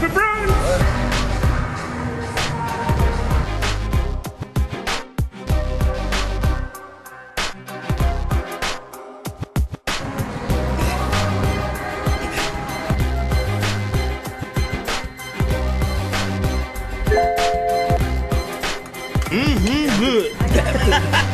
LeBron! Mm-hmm, good.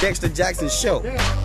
Dexter Jackson Show.